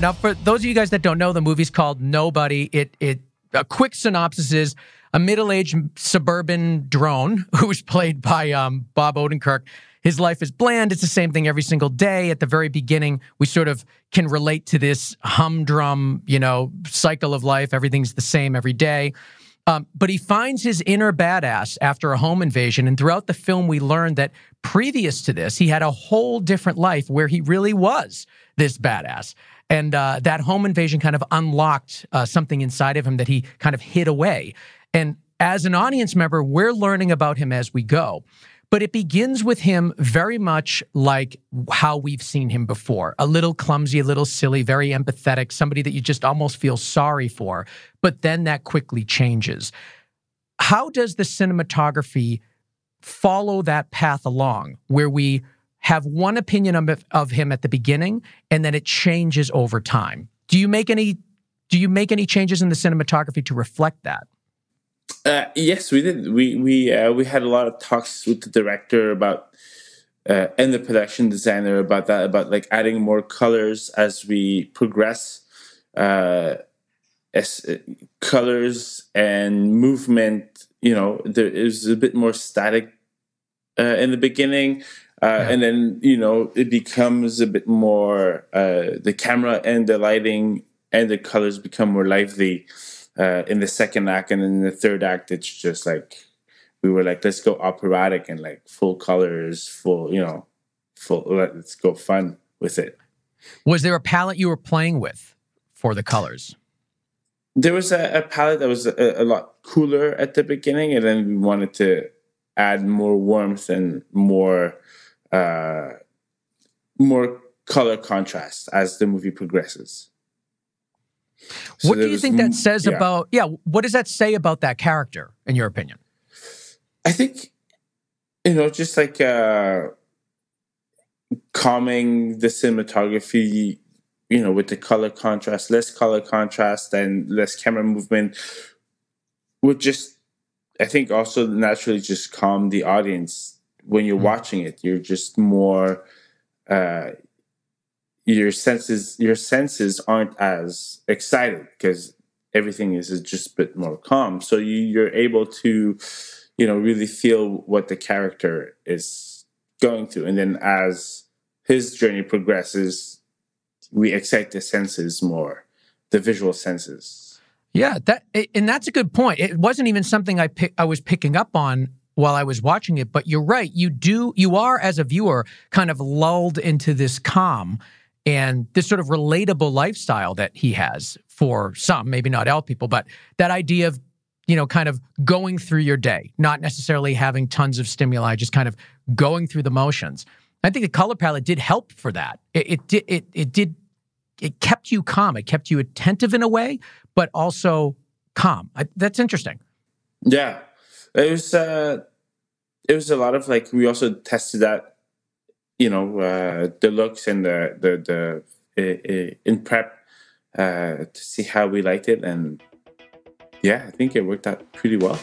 Now, for those of you guys that don't know, the movie's called Nobody. It it a quick synopsis is a middle-aged suburban drone who's played by um, Bob Odenkirk. His life is bland. It's the same thing every single day. At the very beginning, we sort of can relate to this humdrum, you know, cycle of life. Everything's the same every day. Um, but he finds his inner badass after a home invasion. And throughout the film, we learn that previous to this, he had a whole different life where he really was this badass. And uh, that home invasion kind of unlocked uh, something inside of him that he kind of hid away. And as an audience member, we're learning about him as we go. But it begins with him very much like how we've seen him before a little clumsy, a little silly, very empathetic, somebody that you just almost feel sorry for. But then that quickly changes. How does the cinematography follow that path along where we have one opinion of, of him at the beginning and then it changes over time? Do you make any do you make any changes in the cinematography to reflect that? Uh, yes, we did. We we uh, we had a lot of talks with the director about uh, and the production designer about that about like adding more colors as we progress. Uh, as uh, colors and movement, you know, there is a bit more static uh, in the beginning. Yeah. And then you know it becomes a bit more the camera and the lighting and the colors become more lively uh, in the second act, and in the third act, it's just like we were like, let's go operatic and like full colors, full, you know, full. Let's go fun with it. Was there a palette you were playing with for the colors? There was a, a palette that was a, a, lot cooler at the beginning, and then we wanted to add more warmth and more uh, more color contrast as the movie progresses. So what do you think that says yeah. about yeah, what does that say about that character in your opinion? I think you know, just like uh calming the cinematography, you know, with the color contrast, less color contrast and less camera movement would just I think also naturally just calm the audience when you're mm-hmm. watching it. You're just more uh your senses your senses aren't as excited because everything is just a bit more calm so you, you're able to you know really feel what the character is going through and then as his journey progresses we excite the senses more the visual senses yeah that and that's a good point it wasn't even something i pick, i was picking up on while I was watching it. But you're right. You do, you are as a viewer kind of lulled into this calm and this sort of relatable lifestyle that he has for some, maybe not all people, but that idea of, you know, kind of going through your day, not necessarily having tons of stimuli, just kind of going through the motions. I think the color palette did help for that. It, it did, it, it did, it kept you calm. It kept you attentive in a way, but also calm. I, that's interesting. Yeah, it was. Uh, it was a lot of like we also tested that you know uh, the looks and the the the uh, in prep uh, to see how we liked it, and yeah, I think it worked out pretty well.